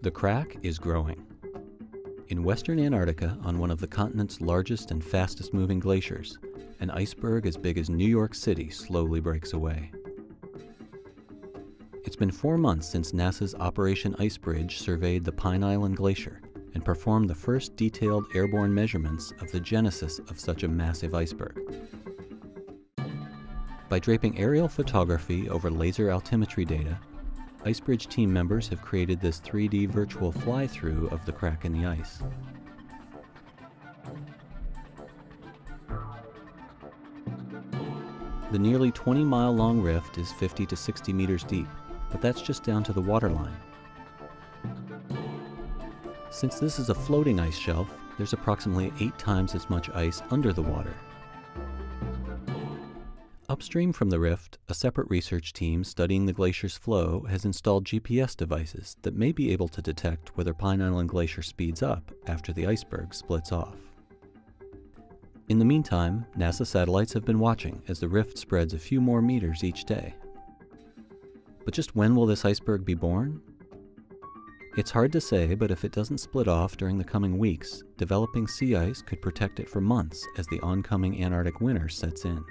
The crack is growing. In western Antarctica, on one of the continent's largest and fastest moving glaciers, an iceberg as big as New York City slowly breaks away. It's been four months since NASA's Operation Icebridge surveyed the Pine Island Glacier and performed the first detailed airborne measurements of the genesis of such a massive iceberg. By draping aerial photography over laser altimetry data, Icebridge team members have created this 3D virtual fly-through of the crack in the ice. The nearly 20 mile long rift is 50 to 60 meters deep, but that's just down to the waterline. Since this is a floating ice shelf, there's approximately eight times as much ice under the water. Upstream from the rift, a separate research team studying the glacier's flow has installed GPS devices that may be able to detect whether Pine Island Glacier speeds up after the iceberg splits off. In the meantime, NASA satellites have been watching as the rift spreads a few more meters each day. But just when will this iceberg be born? It's hard to say, but if it doesn't split off during the coming weeks, developing sea ice could protect it for months as the oncoming Antarctic winter sets in.